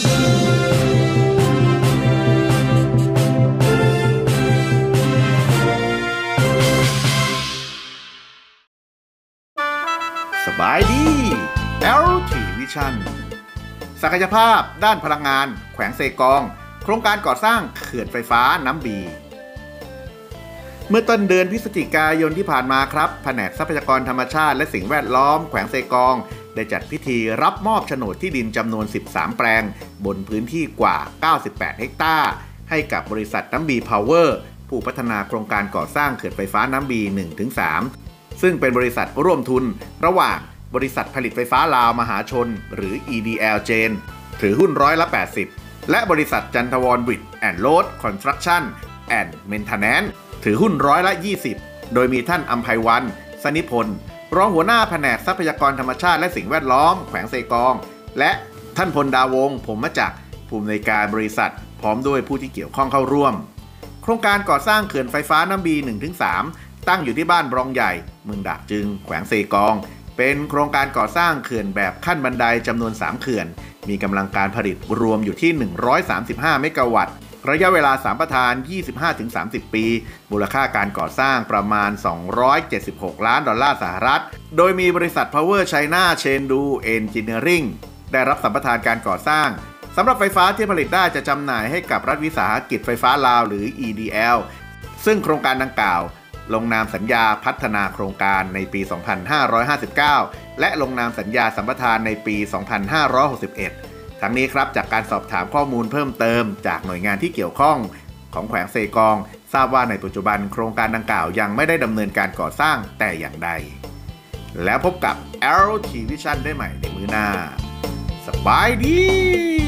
สบายดี LT Vision ศักยภาพด้านพลังงาน แขวงเซกอง โครงการก่อสร้างเขื่อนไฟฟ้าน้ำบี เมื่อต้นเดือนพฤศจิกายนที่ผ่านมาครับ แผนกทรัพยากรธรรมชาติและสิ่งแวดล้อมแขวงเซกอง ได้จัดพิธีรับมอบโฉนดที่ดินจำนวน 13 แปลง บนพื้นที่กว่า 98 เฮกตาร์ ให้กับบริษัทน้ำบี Power ผู้พัฒนาโครงการก่อสร้างเขื่อนไฟฟ้าน้ำบี 1-3 ซึ่งเป็นบริษัทร่วมทุน ระหว่างบริษัทผลิตไฟฟ้าลาวมหาชน หรือ EDL j a n ถือหุ้นร้อยละ 80 และบริษัทจันทวรวิท and Road Construction and Maintenance ถือหุ้นร้อยละ 20 โดยมีท่านอัมภัยวันสนิพลรองหัวหน้าแผนกทรัพยากรธรรมชาติและสิ่งแวดล้อม แขวงเซกอง และท่านพลดาวงผมมาจากผู้อำนการบริษัท พร้อมด้วยผู้ที่เกี่ยวข้องเข้าร่วม โครงการก่อสร้างเขื่อนไฟฟ้าน้ำบี 1-3 ตั้งอยู่ที่บ้านบรองใหญ่เมืองดากจึง แขวงเซกอง เป็นโครงการก่อสร้างเขื่อนแบบขั้นบันไดจำนวน 3 เขื่อน มีกำลังการผลิตรวมอยู่ที่ 135 เมกะวัตต์ ระยะเวลาสามประทาน 25-30 ปี มูลค่าการก่อสร้างประมาณ 276 ล้านดอลลาร์สหรัฐ โดยมีบริษัท Power China Chengdu Engineering ได้รับสัมปทานการก่อสร้างสำหรับไฟฟ้าที่ผลิตได้จะจำหน่ายให้กับรัฐวิสาหกิจไฟฟ้าลาวหรือ EDL ซึ่งโครงการดังกล่าว ลงนามสัญญาพัฒนาโครงการในปี 2559 และลงนามสัญญาสัมปทานในปี 2561 ทั้งนี้ครับจากการสอบถามข้อมูลเพิ่มเติม จากหน่วยงานที่เกี่ยวข้องของแขวงเซกอง ทราบว่าในปัจจุบันโครงการดังกล่าวยังไม่ได้ดำเนินการก่อสร้างแต่อย่างใด แล้วพบกับ LT Vision ได้ใหม่ในมือหน้า สบายดี